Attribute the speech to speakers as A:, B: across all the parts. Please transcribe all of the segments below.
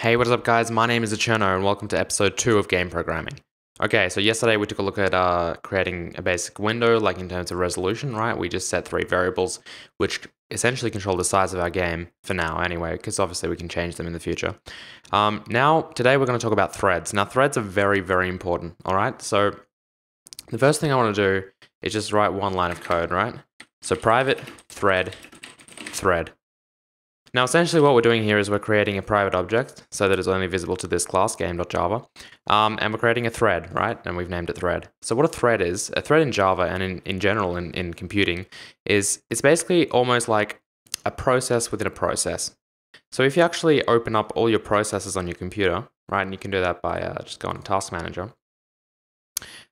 A: Hey, what is up, guys? My name is TheCherno, and welcome to episode two of Game Programming. Okay, so yesterday we took a look at uh, creating a basic window, like in terms of resolution, right? We just set three variables, which essentially control the size of our game for now, anyway, because obviously we can change them in the future. Um, now, today we're going to talk about threads. Now, threads are very, very important, all right? So, the first thing I want to do is just write one line of code, right? So, private thread, thread. Now, essentially what we're doing here is we're creating a private object so that it's only visible to this class, game.java, um, and we're creating a thread, right? And we've named it thread. So what a thread is, a thread in Java and in, in general in, in computing is it's basically almost like a process within a process. So if you actually open up all your processes on your computer, right, and you can do that by uh, just going to Task Manager.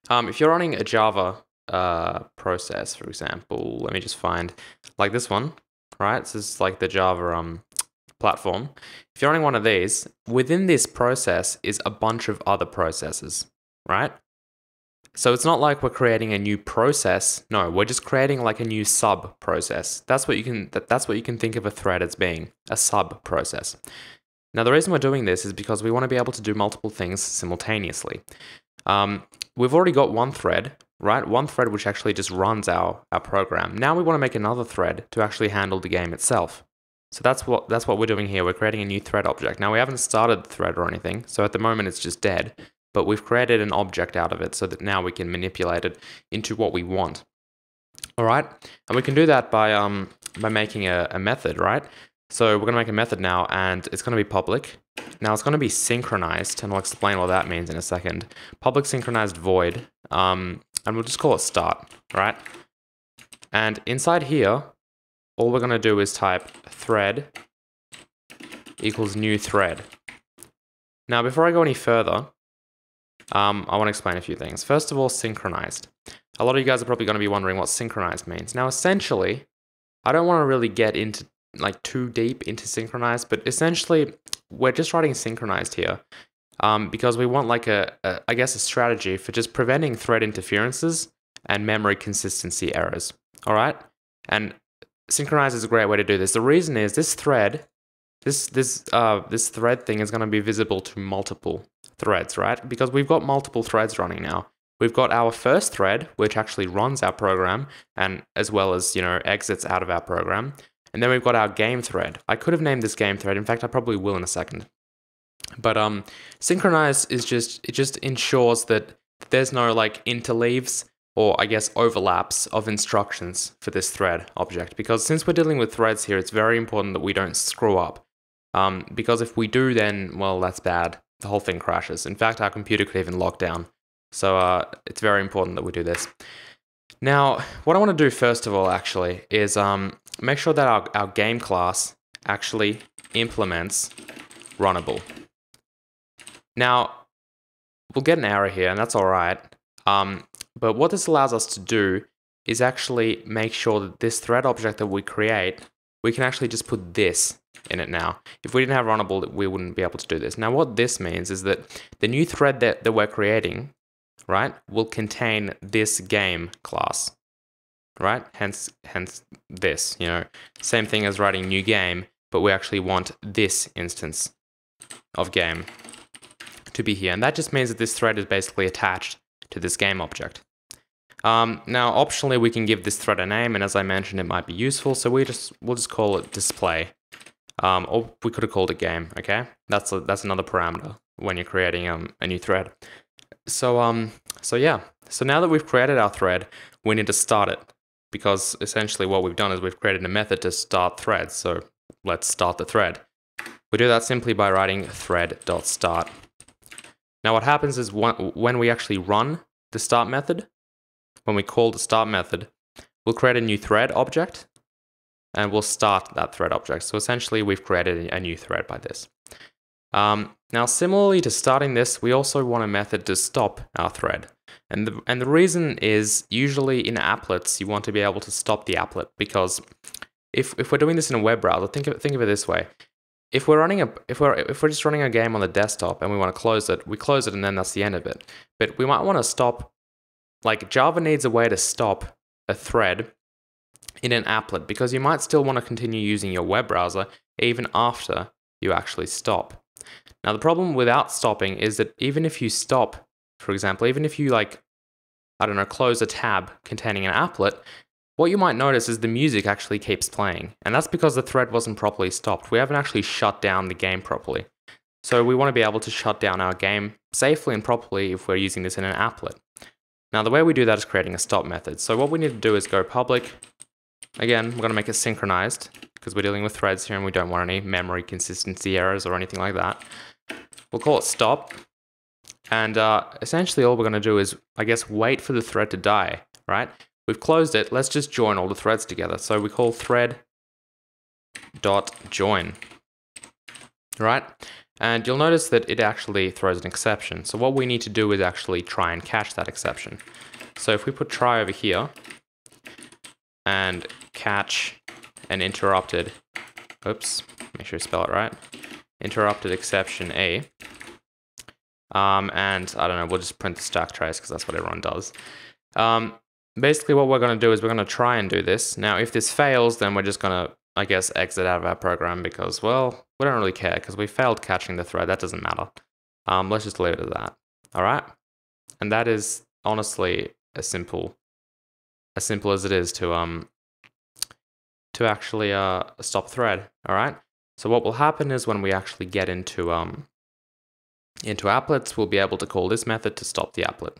A: Um, if you're running a Java uh, process, for example, let me just find like this one, right? This is like the Java um, platform. If you're running one of these, within this process is a bunch of other processes, right? So it's not like we're creating a new process. No, we're just creating like a new sub process. That's what you can that, that's what you can think of a thread as being, a sub process. Now the reason we're doing this is because we want to be able to do multiple things simultaneously. Um, we've already got one thread right? One thread which actually just runs our, our program. Now we want to make another thread to actually handle the game itself. So that's what that's what we're doing here. We're creating a new thread object. Now we haven't started the thread or anything, so at the moment it's just dead. But we've created an object out of it so that now we can manipulate it into what we want. All right, and we can do that by um by making a, a method, right? So we're gonna make a method now, and it's gonna be public. Now it's gonna be synchronized, and I'll explain what that means in a second. Public synchronized void. Um, and we'll just call it start, right? And inside here, all we're going to do is type thread equals new thread. Now, before I go any further, um, I want to explain a few things. First of all, synchronized. A lot of you guys are probably going to be wondering what synchronized means. Now, essentially, I don't want to really get into like too deep into synchronized, but essentially, we're just writing synchronized here um, because we want like a, a, I guess, a strategy for just preventing thread interferences and memory consistency errors. All right, and synchronize is a great way to do this. The reason is this thread, this this uh this thread thing is going to be visible to multiple threads, right? Because we've got multiple threads running now. We've got our first thread, which actually runs our program and as well as, you know, exits out of our program. And then we've got our game thread. I could have named this game thread. In fact, I probably will in a second. But um, synchronize is just it just ensures that there's no like interleaves or I guess overlaps of instructions for this thread object because since we're dealing with threads here, it's very important that we don't screw up. Um, because if we do, then well, that's bad. The whole thing crashes. In fact, our computer could even lock down. So uh, it's very important that we do this. Now, what I want to do first of all, actually, is um, make sure that our, our game class actually implements runnable. Now, we'll get an error here, and that's all right. Um, but what this allows us to do is actually make sure that this thread object that we create, we can actually just put this in it now. If we didn't have runnable, we wouldn't be able to do this. Now, what this means is that the new thread that, that we're creating, right, will contain this game class, right? Hence, hence this, you know, same thing as writing new game, but we actually want this instance of game to be here. And that just means that this thread is basically attached to this game object. Um, now, optionally, we can give this thread a name, and as I mentioned, it might be useful, so we just we'll just call it display, um, or we could have called it game. Okay, that's a, that's another parameter when you're creating um, a new thread. So um, so yeah, so now that we've created our thread, we need to start it because essentially what we've done is we've created a method to start threads. So let's start the thread. We do that simply by writing thread.start. Now what happens is when we actually run the start method, when we call the start method, we'll create a new thread object and we'll start that thread object. So essentially we've created a new thread by this. Um, now similarly to starting this, we also want a method to stop our thread. And the, and the reason is usually in applets, you want to be able to stop the applet because if, if we're doing this in a web browser, think of, think of it this way if we're running a if we're if we're just running a game on the desktop and we want to close it, we close it and then that's the end of it. But we might want to stop like Java needs a way to stop a thread in an applet because you might still want to continue using your web browser even after you actually stop. Now the problem without stopping is that even if you stop, for example, even if you like, I don't know, close a tab containing an applet, what you might notice is the music actually keeps playing. And that's because the thread wasn't properly stopped. We haven't actually shut down the game properly. So we want to be able to shut down our game safely and properly if we're using this in an applet. Now the way we do that is creating a stop method. So what we need to do is go public. Again, we're going to make it synchronized because we're dealing with threads here and we don't want any memory consistency errors or anything like that. We'll call it stop. And uh, essentially all we're going to do is, I guess, wait for the thread to die, right? We've closed it. Let's just join all the threads together. So we call thread dot join, right? And you'll notice that it actually throws an exception. So what we need to do is actually try and catch that exception. So if we put try over here and catch an interrupted, oops, make sure you spell it right, interrupted exception A, um, and I don't know, we'll just print the stack trace because that's what everyone does. Um, basically what we're going to do is we're going to try and do this. Now, if this fails, then we're just going to, I guess, exit out of our program because, well, we don't really care because we failed catching the thread. That doesn't matter. Um, let's just leave it at that. All right. And that is honestly as simple, as simple as it is to, um, to actually, uh, stop thread. All right. So what will happen is when we actually get into, um, into applets, we'll be able to call this method to stop the applet.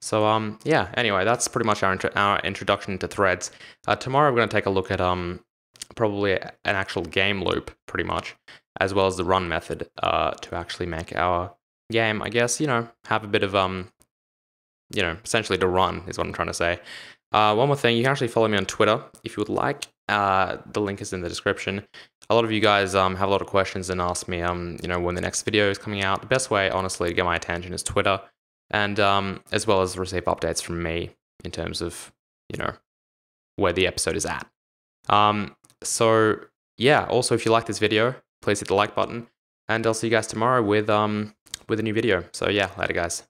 A: So um, yeah, anyway, that's pretty much our, intro our introduction to threads. Uh, tomorrow we're going to take a look at um, probably an actual game loop, pretty much, as well as the run method uh, to actually make our game, I guess, you know, have a bit of, um, you know, essentially to run is what I'm trying to say. Uh, one more thing, you can actually follow me on Twitter if you would like. Uh, the link is in the description. A lot of you guys um, have a lot of questions and ask me, um, you know, when the next video is coming out. The best way, honestly, to get my attention is Twitter and um, as well as receive updates from me in terms of you know where the episode is at. Um, so yeah, also if you like this video, please hit the like button, and I'll see you guys tomorrow with um with a new video. So yeah, later guys.